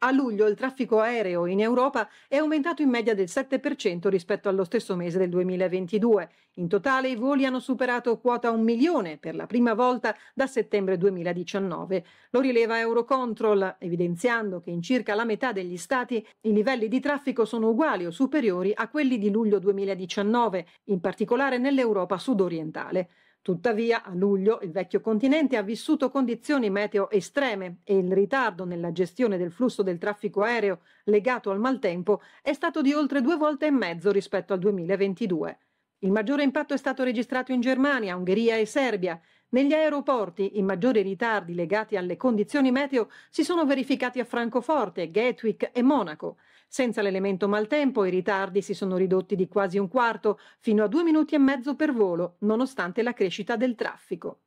A luglio il traffico aereo in Europa è aumentato in media del 7% rispetto allo stesso mese del 2022. In totale i voli hanno superato quota un milione per la prima volta da settembre 2019. Lo rileva Eurocontrol, evidenziando che in circa la metà degli stati i livelli di traffico sono uguali o superiori a quelli di luglio 2019, in particolare nell'Europa sudorientale. Tuttavia, a luglio il vecchio continente ha vissuto condizioni meteo estreme e il ritardo nella gestione del flusso del traffico aereo legato al maltempo è stato di oltre due volte e mezzo rispetto al 2022. Il maggiore impatto è stato registrato in Germania, Ungheria e Serbia. Negli aeroporti i maggiori ritardi legati alle condizioni meteo si sono verificati a Francoforte, Gatwick e Monaco. Senza l'elemento maltempo i ritardi si sono ridotti di quasi un quarto, fino a due minuti e mezzo per volo, nonostante la crescita del traffico.